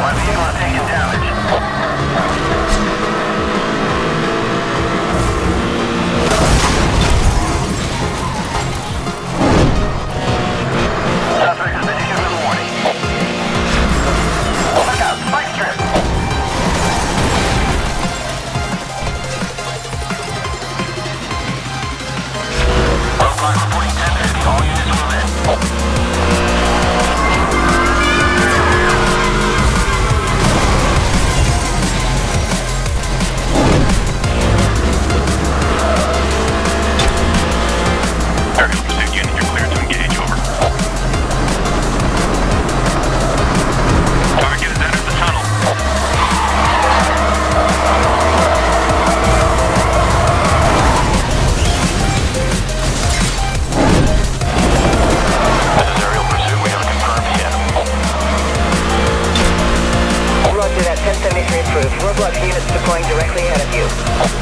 One vehicle has taken damage. Roger that, 1073 approved. Roblox units deploying directly ahead of you.